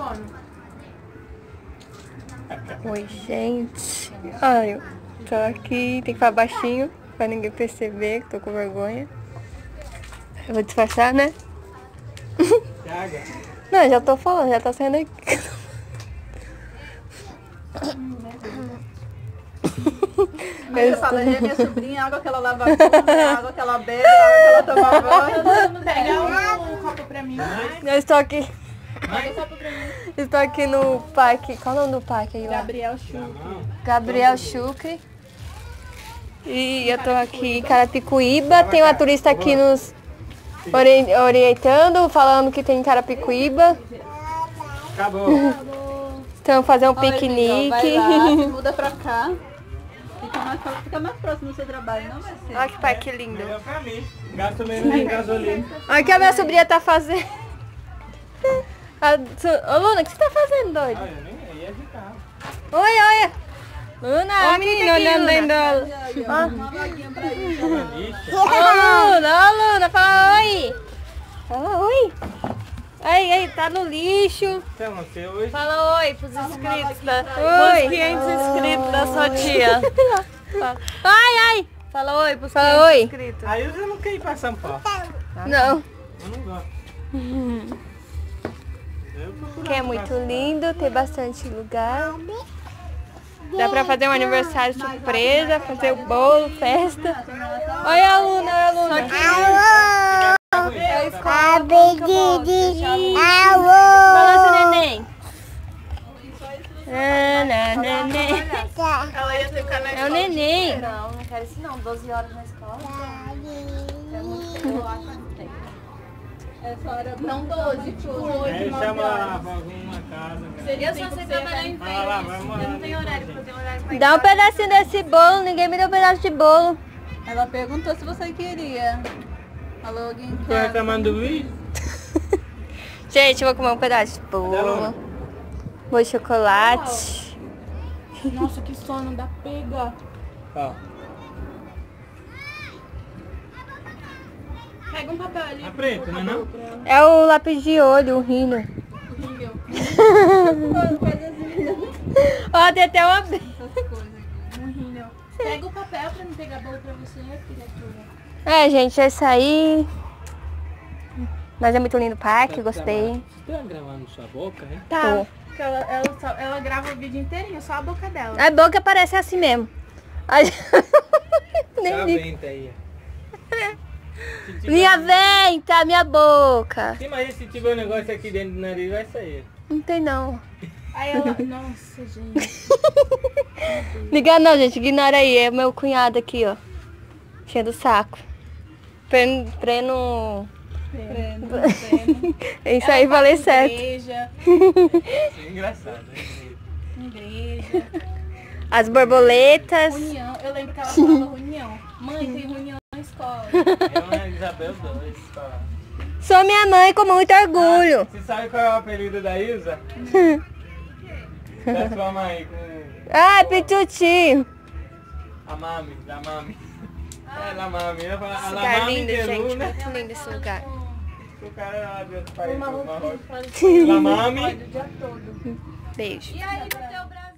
microfone. Oi, gente. Ai, eu tô aqui, tem que falar baixinho pra ninguém perceber que tô com vergonha. Eu vou disfarçar, né? Caga. Não, já tô falando, já tá saindo aqui. Aí você fala, é minha sobrinha, a água que ela lava a bunda, a água que ela bebe, a água que ela toma banho. Pega um, um copo pra mim. Eu estou aqui, Estou aqui no parque. Qual é o nome do parque aí? lá? Gabriel Chu. Gabriel Chucre. E eu tô aqui em Carapicuíba. Tem uma turista aqui nos ori- orientando, falando que tem em Carapicuíba. Acabou. Estão fazendo um Olha, piquenique. Lá, muda pra cá. Fica mais, fica mais próximo do seu trabalho, não vai ser. Olha que parque lindo. Melhor pra mim. Gasto menos em gasolina. Olha o que a minha sobrinha tá fazendo. A Ô Luna, o que você tá fazendo, doido? Olha, eu nem ia de carro. Oi, olha. Luna, a menina olhando dentro dela. Aí, ó, Luna, ô Luna, fala oi. Fala oi. Aí, aí, tá no lixo. Então, você. Fala oi pros inscritos da... Oi. 500 inscritos da sua tia. Ai, ai. Fala oi pros Fala oi. inscritos. Aí eu não quero ir pra São Paulo. Não. Eu não gosto. Que é muito lindo, tem bastante lugar. Dá pra fazer um aniversário surpresa, fazer o bolo, festa. Oi, aluna, oi, aluna. É a escola. Balança, neném. É o neném. Não, não quero isso não. 12 horas na escola. É muito eu acho. Essa hora Não 12, tipo 8, Aí 9 chama horas. alguma casa. Eu só sei trabalhar em Vai lá, Eu não tenho horário gente. pra ter horário pra ir. Dá um pedacinho desse bolo, ninguém me deu um pedaço de bolo. Ela perguntou se você queria. Falou alguém Tô quer. reclamando do vídeo? Gente, eu vou comer um pedaço de bolo. Bolo de chocolate. Nossa, que sono da pega. Ó. Pega um papel ali. Tá preto, não é não? É o lápis de olho, o rino. Ó, tem até uma... Aqui. Pega o papel pra não pegar bolo pra você, criatura. É, gente, é isso aí. Mas é muito lindo o parque, gostei. Você tá gravando sua boca, né? Tá. Porque ela, ela, só- ela grava o vídeo inteirinho, só a boca dela. A boca parece assim mesmo. Ai, Nem Tá vento aí. Tiver- Minha venta, minha boca. Sim, mas se tiver um negócio aqui dentro do nariz, vai sair. Não tem não. Aí ela. Nossa, gente. Liga não, gente, ignora aí. É meu cunhado aqui, ó. Cheio do saco. Não... Preno, preno. É Isso aí, falei certo. Igreja, é engraçado, né? igreja, As borboletas. reunião. Eu lembro que ela falava reunião. Mãe, tem reunião escola. Eu é Isabel 2. Só. Sou minha mãe com muito orgulho. Você sabe qual é o apelido da Isa? da sua mãe, com Ai, pitutinho. a Mami, da Mami. É, la Mami. Eu falo, a Esse lugar Mami lindo, gente. Luna. Muito lindo esse lugar. O cara é lá de outro país, do. Faz La Mami. o dia todo. Beijo. E aí, no teu braço?